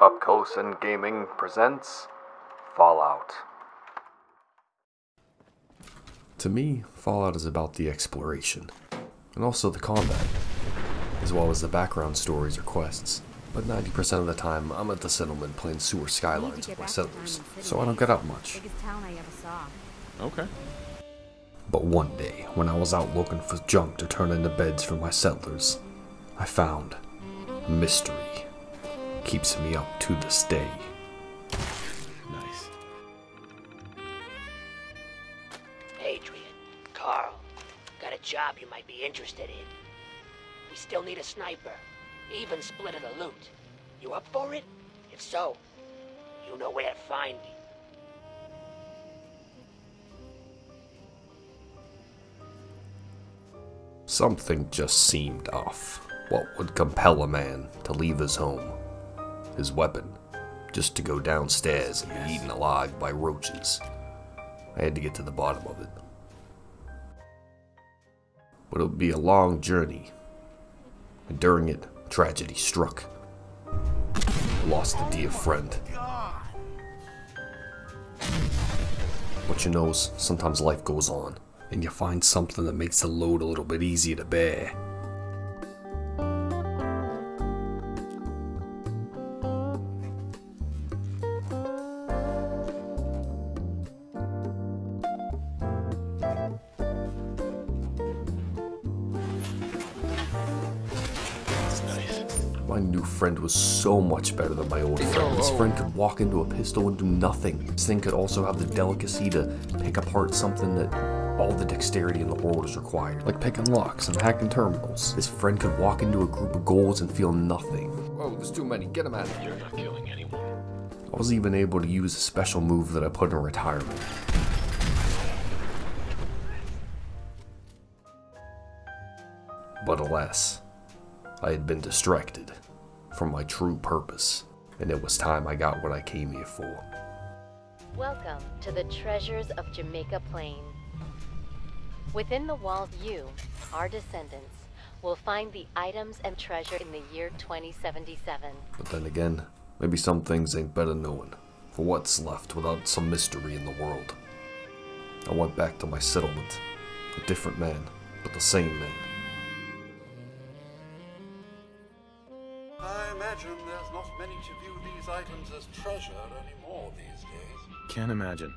Up Close and Gaming presents Fallout. To me, Fallout is about the exploration, and also the combat, as well as the background stories or quests. But 90% of the time, I'm at the settlement playing sewer skylines with my settlers, so I don't get out much. Town I ever saw. Okay. But one day, when I was out looking for junk to turn into beds for my settlers, I found mystery. Keeps me up to this day. Nice. Adrian, Carl, got a job you might be interested in. We still need a sniper, even split of the loot. You up for it? If so, you know where to find me. Something just seemed off. What would compel a man to leave his home, his weapon, just to go downstairs and be eaten alive by roaches? I had to get to the bottom of it. But it would be a long journey. And during it, tragedy struck. I lost a dear friend. But you know, sometimes life goes on, and you find something that makes the load a little bit easier to bear. My new friend was so much better than my old friend. This oh. friend could walk into a pistol and do nothing. This thing could also have the delicacy to pick apart something that all the dexterity in the world is required, like picking locks and hacking terminals. This friend could walk into a group of ghouls and feel nothing. Whoa, there's too many. Get him out of here. You're not killing anyone. I was even able to use a special move that I put in retirement. But alas, I had been distracted from my true purpose, and it was time I got what I came here for. Welcome to the Treasures of Jamaica Plain. Within the walls, you, our descendants, will find the items and treasure in the year 2077. But then again, maybe some things ain't better known, for what's left without some mystery in the world. I went back to my settlement, a different man, but the same man. imagine there's not many to view these items as treasure anymore these days. Can't imagine.